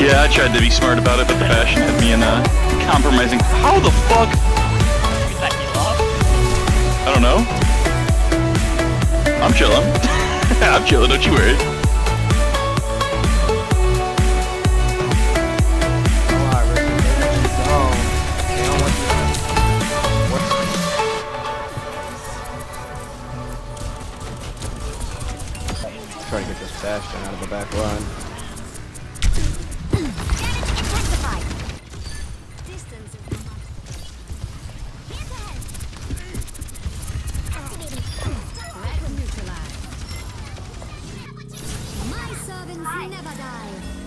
Yeah, I tried to be smart about it, but the fashion had me in a compromising. How the fuck? I don't know. I'm chilling. I'm chilling, don't you worry. Try to get this Bastion out of the back line. Ravens never die.